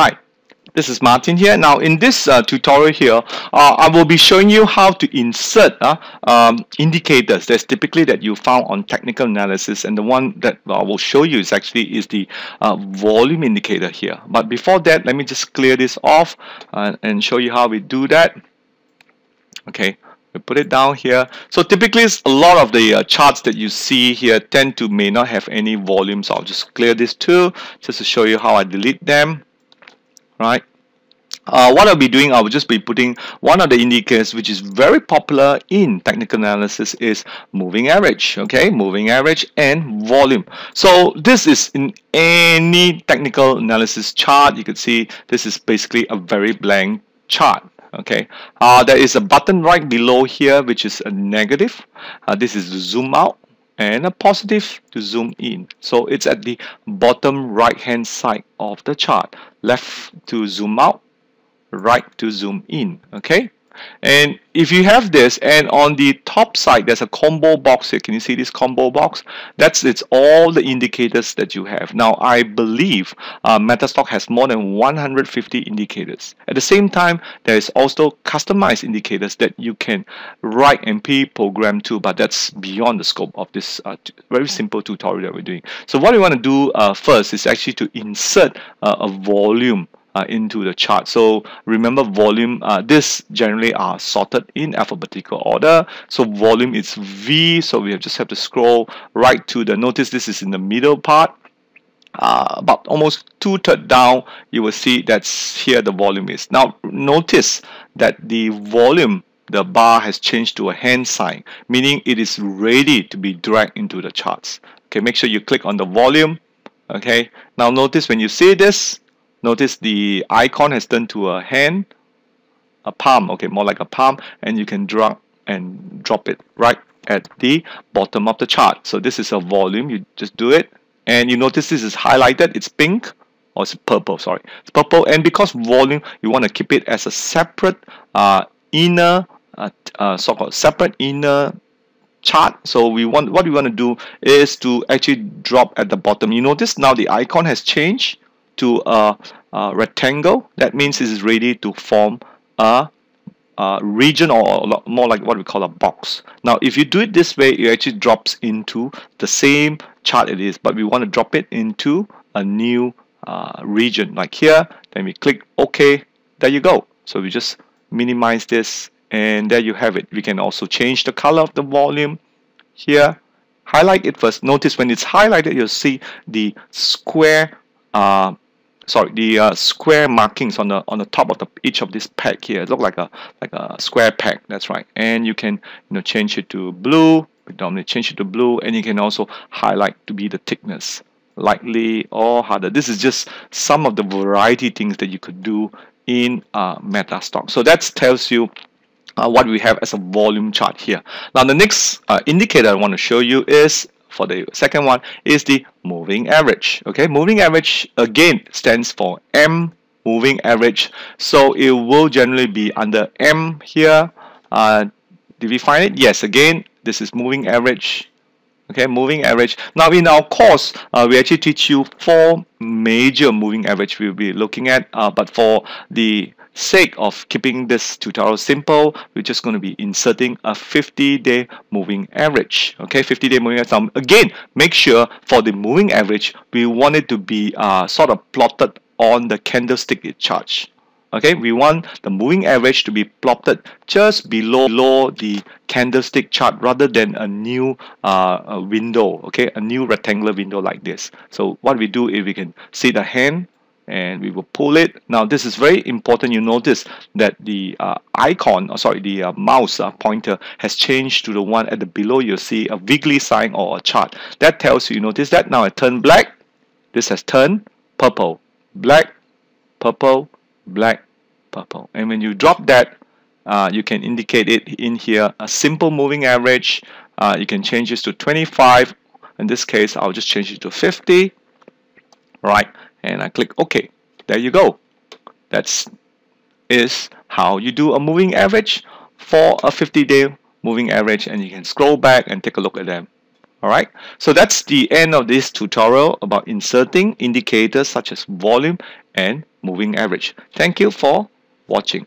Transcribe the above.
Hi, this is Martin here. Now in this uh, tutorial here, uh, I will be showing you how to insert uh, um, indicators that's typically that you found on technical analysis and the one that I will show you is actually is the uh, volume indicator here. But before that, let me just clear this off uh, and show you how we do that. Okay, we put it down here. So typically a lot of the uh, charts that you see here tend to may not have any volume. So I'll just clear this too just to show you how I delete them right? Uh, what I'll be doing, I will just be putting one of the indicators which is very popular in technical analysis is moving average, okay? Moving average and volume. So this is in any technical analysis chart, you can see this is basically a very blank chart, okay? Uh, there is a button right below here which is a negative. Uh, this is zoom out and a positive to zoom in. So it's at the bottom right hand side of the chart. Left to zoom out, right to zoom in. Okay. And if you have this and on the top side there's a combo box here. Can you see this combo box? That's it's all the indicators that you have. Now I believe uh, Metastock has more than 150 indicators. At the same time there is also customized indicators that you can write MP program to but that's beyond the scope of this uh, very simple tutorial that we're doing. So what we want to do uh, first is actually to insert uh, a volume uh, into the chart. So remember volume, uh, this generally are sorted in alphabetical order. So volume is V, so we have just have to scroll right to the, notice this is in the middle part. Uh, about almost two-thirds down, you will see that's here the volume is. Now notice that the volume the bar has changed to a hand sign, meaning it is ready to be dragged into the charts. Okay, make sure you click on the volume. Okay, now notice when you see this, Notice the icon has turned to a hand, a palm, okay, more like a palm, and you can drag and drop it right at the bottom of the chart. So this is a volume, you just do it, and you notice this is highlighted, it's pink, or it's purple, sorry, it's purple, and because volume, you want to keep it as a separate uh, inner, uh, uh, so-called separate inner chart. So we want what we want to do is to actually drop at the bottom. You notice now the icon has changed to a, a rectangle, that means it is ready to form a, region or more like what we call a box. Now, if you do it this way, it actually drops into the same chart it is, but we want to drop it into a new uh, region like here. Then we click OK. There you go. So we just minimize this and there you have it. We can also change the color of the volume here. Highlight it first. Notice when it's highlighted, you'll see the square uh, sorry the uh, square markings on the on the top of the each of this pack here. Look like a like a square pack that's right. And you can you know change it to blue predominantly change it to blue and you can also highlight to be the thickness lightly or harder. This is just some of the variety things that you could do in uh, Metastock so that tells you uh, what we have as a volume chart here. Now the next uh, indicator I want to show you is for the second one is the moving average. Okay, moving average again stands for M moving average. So it will generally be under M here. Uh, did we find it? Yes, again, this is moving average. Okay, moving average. Now in our course, uh, we actually teach you four major moving average we'll be looking at. Uh, but for the sake of keeping this tutorial simple, we're just going to be inserting a 50-day moving average. Okay, 50-day moving average. Again, make sure for the moving average, we want it to be uh, sort of plotted on the candlestick chart. Okay, we want the moving average to be plotted just below, below the candlestick chart rather than a new uh, a window, okay, a new rectangular window like this. So what we do is we can see the hand and we will pull it. Now this is very important. You notice that the uh, icon, or sorry, the uh, mouse uh, pointer has changed to the one at the below. You see a wiggly sign or a chart. That tells you, you notice that now it turned black. This has turned purple. Black, purple, black, purple. And when you drop that, uh, you can indicate it in here. A simple moving average. Uh, you can change this to 25. In this case, I'll just change it to 50. Right and I click OK. There you go. That's is how you do a moving average for a 50-day moving average and you can scroll back and take a look at them. Alright, so that's the end of this tutorial about inserting indicators such as volume and moving average. Thank you for watching.